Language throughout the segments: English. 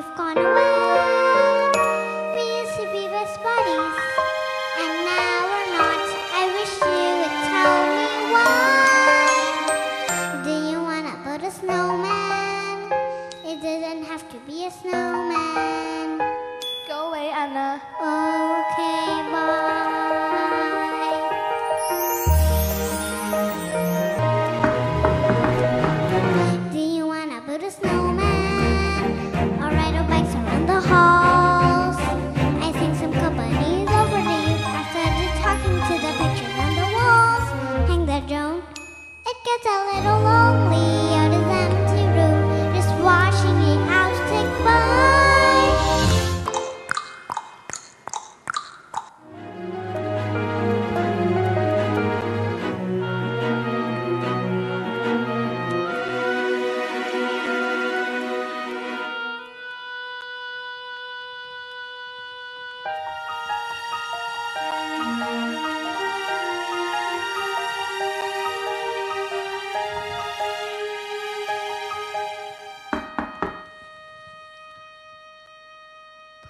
you've gone away. We used to be best buddies, and now we're not. I wish you would tell me why. Do you wanna build a snowman? It doesn't have to be a snowman.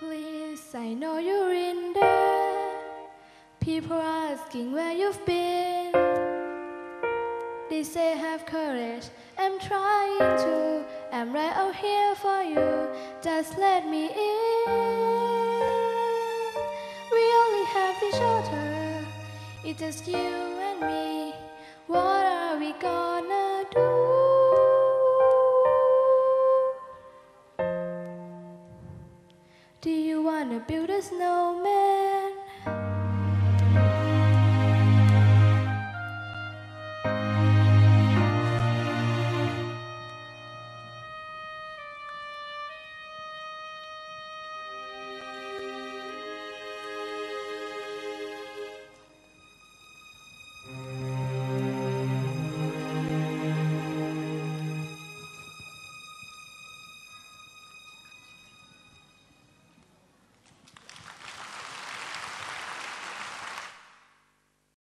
Please, I know you're in there. People asking where you've been. They say have courage. I'm trying to. I'm right out here for you. Just let me in. We only have each other. It's just you and me. What are we gonna do? wanna build a snowman?